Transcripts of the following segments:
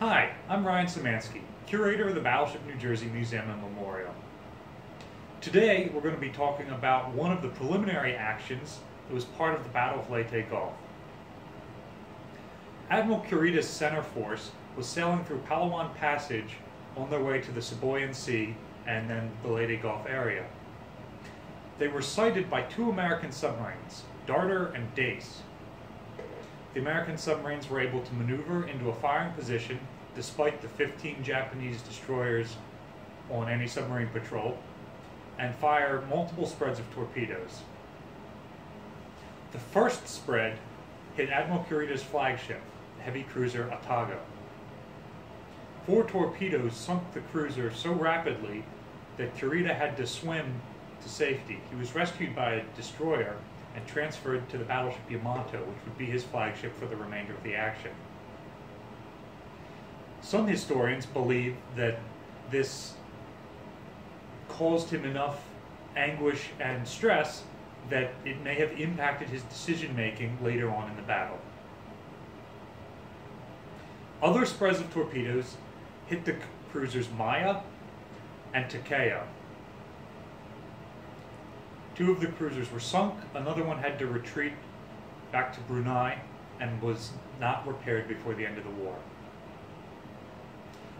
Hi, I'm Ryan Szymanski, curator of the Battleship New Jersey Museum and Memorial. Today, we're going to be talking about one of the preliminary actions that was part of the Battle of Leyte Gulf. Admiral Kurita's center force was sailing through Palawan Passage on their way to the Sibuyan Sea and then the Leyte Gulf area. They were sighted by two American submarines, Darter and Dace. The American submarines were able to maneuver into a firing position despite the 15 Japanese destroyers on anti-submarine patrol and fire multiple spreads of torpedoes. The first spread hit Admiral Kurita's flagship, the heavy cruiser Atago. Four torpedoes sunk the cruiser so rapidly that Kurita had to swim to safety. He was rescued by a destroyer and transferred to the battleship Yamato, which would be his flagship for the remainder of the action. Some historians believe that this caused him enough anguish and stress that it may have impacted his decision making later on in the battle. Other spreads of torpedoes hit the cruisers Maya and Takeo. Two of the cruisers were sunk, another one had to retreat back to Brunei and was not repaired before the end of the war.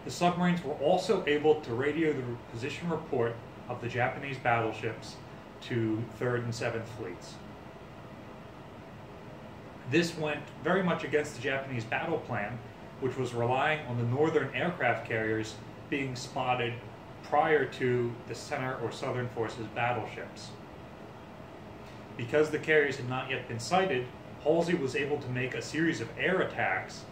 The submarines were also able to radio the position report of the Japanese battleships to 3rd and 7th fleets. This went very much against the Japanese battle plan, which was relying on the northern aircraft carriers being spotted prior to the center or southern forces battleships. Because the carriers had not yet been sighted, Halsey was able to make a series of air attacks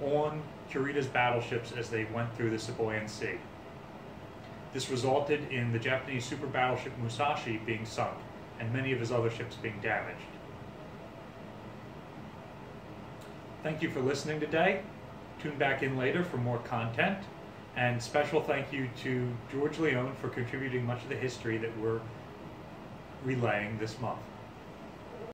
on Kurita's battleships as they went through the Sibuyan Sea. This resulted in the Japanese super battleship Musashi being sunk and many of his other ships being damaged. Thank you for listening today. Tune back in later for more content. And special thank you to George Leone for contributing much of the history that we're relaying this month.